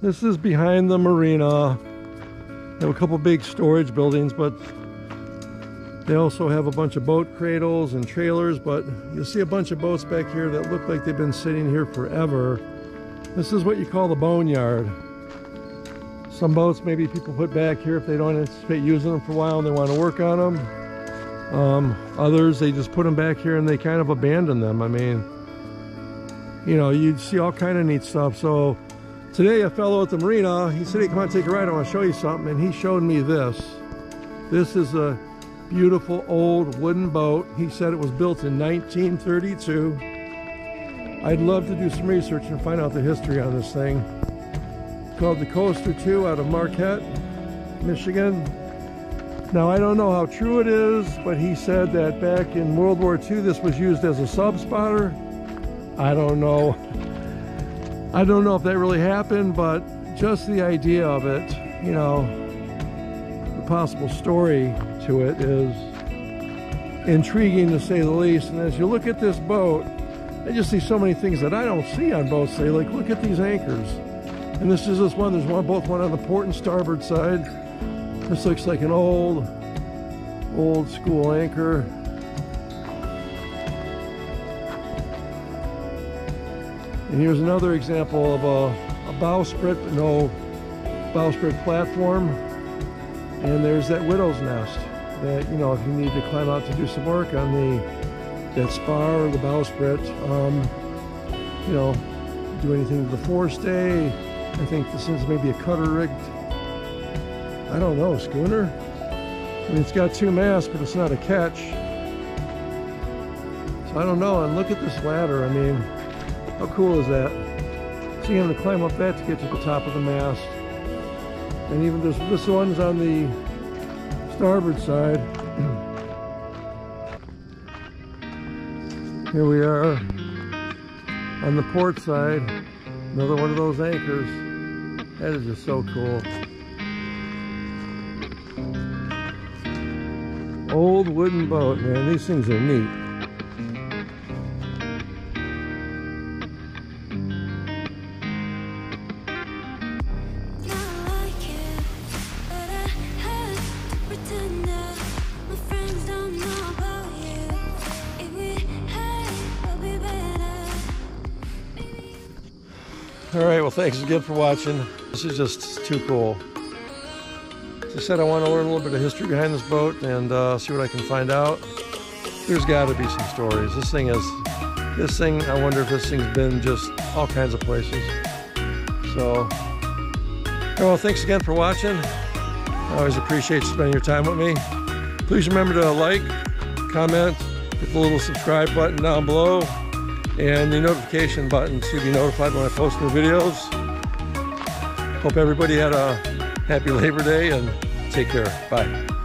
This is behind the marina. They have a couple big storage buildings, but they also have a bunch of boat cradles and trailers, but you'll see a bunch of boats back here that look like they've been sitting here forever. This is what you call the boneyard. Some boats maybe people put back here if they don't anticipate using them for a while and they want to work on them. Um, others, they just put them back here and they kind of abandon them. I mean, you know, you'd see all kind of neat stuff. So today a fellow at the marina, he said, hey, come on, take a ride. I want to show you something. And he showed me this. This is a beautiful old wooden boat. He said it was built in 1932. I'd love to do some research and find out the history on this thing. It's called the Coaster 2 out of Marquette, Michigan. Now, I don't know how true it is, but he said that back in World War II, this was used as a sub spotter. I don't know. I don't know if that really happened, but just the idea of it, you know, the possible story to it is intriguing to say the least. And as you look at this boat, I just see so many things that I don't see on boats. Say, like, look at these anchors. And this is this one. There's one, both one on the port and starboard side. This looks like an old, old school anchor. And here's another example of a, a bowsprit, but no bowsprit platform. And there's that widow's nest that, you know, if you need to climb out to do some work on the that spar or the bowsprit, um, you know, do anything to the forestay. I think this is maybe a cutter rigged, I don't know, schooner. I mean, it's got two masts, but it's not a ketch. So I don't know. And look at this ladder. I mean, how cool is that? So you have to climb up that to get to the top of the mast. And even this, this one's on the starboard side. Here we are on the port side. Another one of those anchors. That is just so cool. Old wooden boat, man. These things are neat. All right, well, thanks again for watching. This is just too cool. As I said, I want to learn a little bit of history behind this boat and uh, see what I can find out. There's got to be some stories. This thing is, this thing, I wonder if this thing's been just all kinds of places. So, well, thanks again for watching. I always appreciate spending your time with me. Please remember to like, comment, hit the little subscribe button down below and the notification button to be notified when I post new videos. Hope everybody had a happy Labor Day and take care. Bye.